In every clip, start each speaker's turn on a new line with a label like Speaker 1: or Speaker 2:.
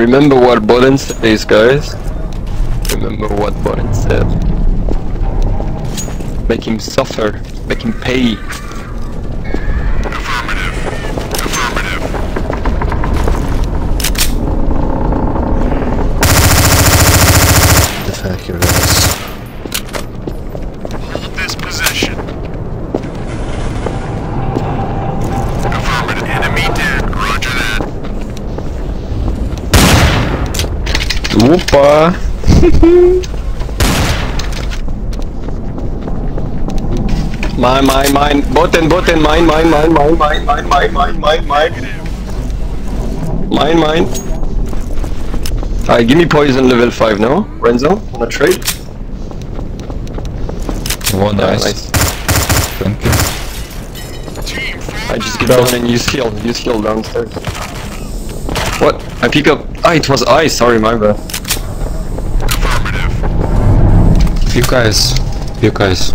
Speaker 1: Remember what Bodin says, guys. Remember what Bodin said. Make him suffer. Make him pay. Opa! mine, mine, mine. Boten, boten, mine, mine, mine, mine, mine, mine, mine, mine, mine, mine. Mine, mine. Alright, give me poison level 5 now. Renzo, wanna trade?
Speaker 2: One
Speaker 1: Yeah,
Speaker 2: nice. Thank you.
Speaker 1: I just get down and use heal. Use heal downstairs. What? I pick up. Ah, it was ice. Sorry, my bad.
Speaker 2: You guys, you guys.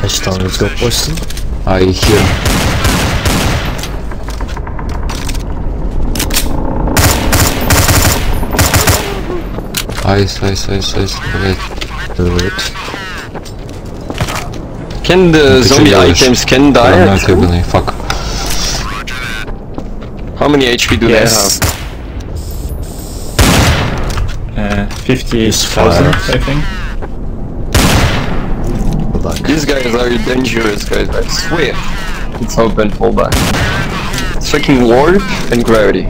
Speaker 3: Touchdown, let's go push them.
Speaker 2: I hear. Ice, ice, ice, ice. Wait,
Speaker 3: wait.
Speaker 1: Can the zombie items can die? I'm
Speaker 2: not fuck.
Speaker 1: How many HP do
Speaker 4: yes. they have? 50,000, I think.
Speaker 3: Back.
Speaker 1: These guys are dangerous, guys. I swear. It's open fallback. It's fucking warp and gravity.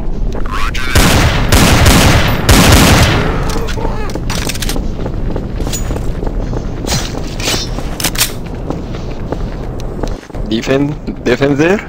Speaker 1: Defend, defend there.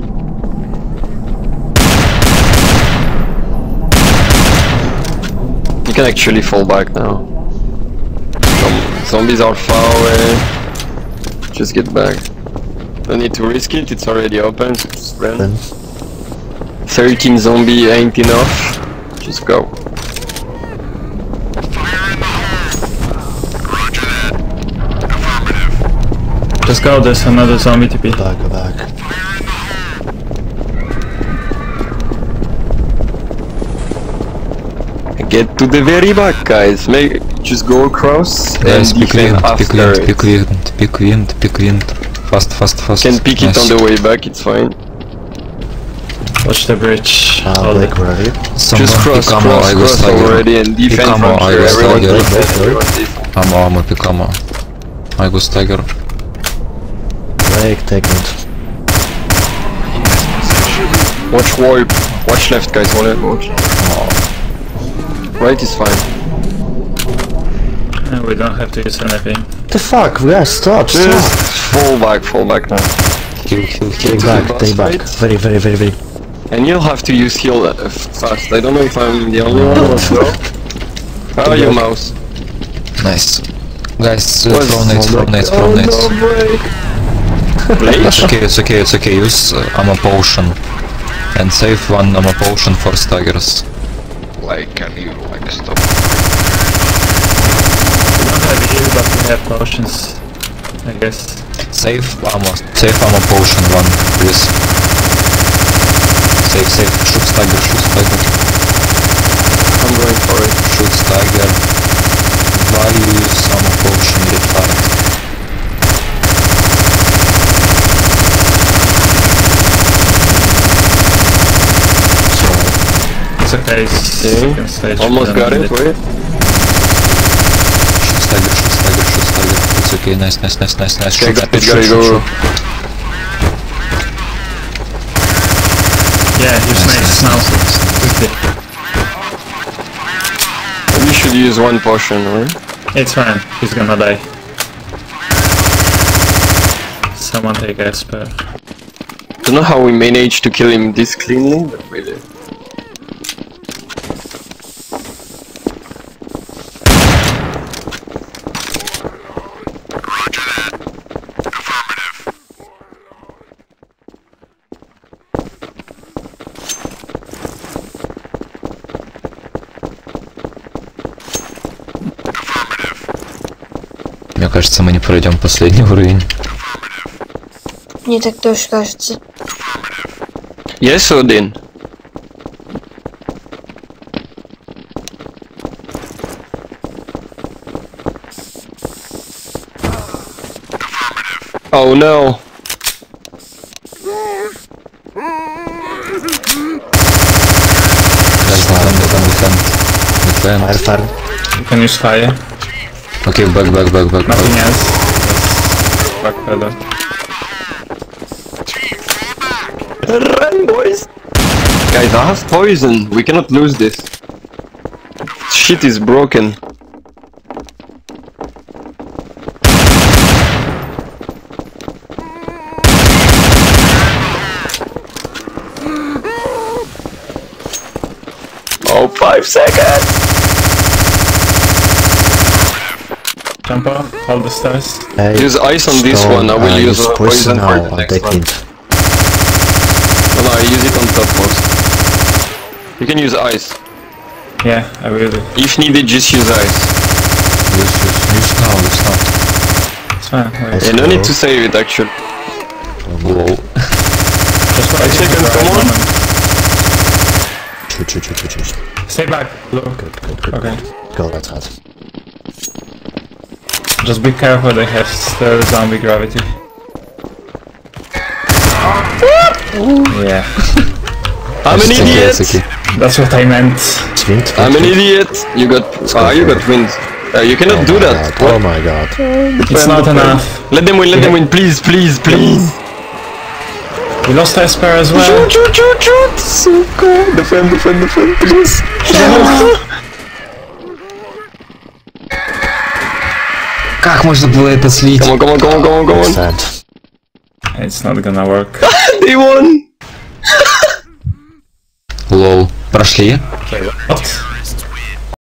Speaker 1: You can actually fall back now. Zom- zombies are far away. Just get back. Don't need to risk it, it's already open, just run. 13 zombie ain't enough. Just go.
Speaker 5: Fire in the hole. Roger that. Affirmative.
Speaker 4: Just go, there's another zombie to be.
Speaker 3: back, go back.
Speaker 1: Get to the very back, guys. Make just go across
Speaker 2: Guys,
Speaker 1: and
Speaker 2: pick
Speaker 1: defend
Speaker 2: wind, pick wind,
Speaker 1: it.
Speaker 2: pick wind, pick wind, pick wind. Fast, fast, fast.
Speaker 1: Can pick it on the way back, it's fine.
Speaker 4: Watch the bridge.
Speaker 3: Ah,
Speaker 4: All
Speaker 3: Blake,
Speaker 4: the-
Speaker 3: where are you?
Speaker 2: Someone
Speaker 1: just cross,
Speaker 2: pick ammo,
Speaker 1: cross,
Speaker 2: I
Speaker 1: cross
Speaker 2: stagger.
Speaker 1: already and
Speaker 2: Pick
Speaker 1: defend
Speaker 2: ammo,
Speaker 1: from
Speaker 2: I
Speaker 1: here.
Speaker 2: go
Speaker 1: Everyone
Speaker 2: stagger.
Speaker 1: defend, everyone defend.
Speaker 2: Ammo, ammo, pick ammo. I go stagger.
Speaker 3: Blake, take it.
Speaker 1: Watch warp. Watch left, guys. Watch watch. Right is fine.
Speaker 4: Uh, we don't have to use anything.
Speaker 3: The fuck, guys, stop,
Speaker 1: Just
Speaker 3: stop!
Speaker 1: fall back, fall back now.
Speaker 2: Heal, heal, heal.
Speaker 3: Take back,
Speaker 1: the
Speaker 3: take back.
Speaker 1: fight.
Speaker 3: Very, very, very, very.
Speaker 1: And you'll have to use heal uh, fast. I don't know if I'm the only one. Let's go. How are you, mouse?
Speaker 2: Nice. Guys, uh,
Speaker 1: Was-
Speaker 2: throw nades, throw nades,
Speaker 1: Oh,
Speaker 2: throw nades.
Speaker 1: no break.
Speaker 2: It's okay, it's okay, it's okay. Use uh, ammo potion. And save one ammo potion for staggers.
Speaker 6: Like, can you, like, stop?
Speaker 4: We don't have heal, but we have potions. I guess.
Speaker 2: Save ammo, save ammo potion one, please. Save, save, shoot stagger, shoot stagger,
Speaker 1: I'm going for it.
Speaker 2: shoot stagger. While you use ammo potion, retard.
Speaker 4: It's okay. It's
Speaker 1: Okay.
Speaker 4: second stage.
Speaker 1: Almost got it. Wait.
Speaker 2: Shoot stagger, shoot stagger, shoot stagger. It's okay, nice, nice, nice, nice, nice.
Speaker 1: Okay,
Speaker 2: Shoot,
Speaker 1: got it.
Speaker 2: shoot,
Speaker 1: Gotta
Speaker 2: shoot,
Speaker 1: go.
Speaker 2: shoot.
Speaker 4: Yeah, use
Speaker 2: Nice,
Speaker 4: nades
Speaker 2: nice,
Speaker 4: now.
Speaker 2: nice, nice.
Speaker 4: Quickly.
Speaker 1: We should use one potion, right?
Speaker 4: It's fine. He's gonna die. Someone take Esper.
Speaker 1: Don't know how we managed to kill him this cleanly, but we did.
Speaker 2: Кажется, мы не пройдем последний уровень.
Speaker 7: Мне так тоже кажется.
Speaker 1: Yes, Odin. Oh no.
Speaker 2: Guys, defend, defend, defend. Defend.
Speaker 3: Fire, fire.
Speaker 4: You can use fire.
Speaker 2: Okay, back, back, back, back,
Speaker 4: Nothing
Speaker 2: back.
Speaker 4: else. Just backpedal.
Speaker 1: Run, boys! Guys, I have poison. We cannot lose this. Shit is broken. Oh, five seconds!
Speaker 4: Jump up, hold the stairs.
Speaker 3: Hey,
Speaker 1: Use ice on this one. I will
Speaker 3: uh,
Speaker 1: use poison for
Speaker 3: now
Speaker 1: the
Speaker 3: on
Speaker 1: next
Speaker 3: that
Speaker 1: one.
Speaker 3: hint.
Speaker 1: No, no, I use it on topmost. You can use ice.
Speaker 4: Yeah, I will do.
Speaker 1: If needed, just use ice.
Speaker 2: Use, use, use now, use now.
Speaker 4: It's fine. Wait.
Speaker 1: Yeah, no need to save it actually.
Speaker 2: Whoa.
Speaker 4: Just wait.
Speaker 1: seconds,
Speaker 4: for the
Speaker 1: come on.
Speaker 4: moment.
Speaker 3: Shoot, shoot, shoot, shoot, shoot.
Speaker 4: Stay back. Look.
Speaker 3: Good, good, good.
Speaker 4: Okay.
Speaker 3: Go, that's hard.
Speaker 4: Just be careful, they have still zombie gravity. yeah.
Speaker 1: I'm an idiot!
Speaker 4: That's what I meant.
Speaker 1: I'm an idiot! You got... Ah, you got wind. Uh, you cannot
Speaker 3: oh
Speaker 1: do that.
Speaker 3: God. Oh my god.
Speaker 4: It's not enough.
Speaker 1: Let them win, let them win, please, please, please!
Speaker 4: We lost our as well.
Speaker 1: Shoot, shoot, shoot, shoot! So good! Defend, defend, defend, please!
Speaker 2: Как можно было это слить?
Speaker 1: Come on, come on, come on, come on, come on!
Speaker 3: Stand.
Speaker 4: It's not gonna work.
Speaker 1: They won!
Speaker 2: Лол. Прошли?
Speaker 4: What?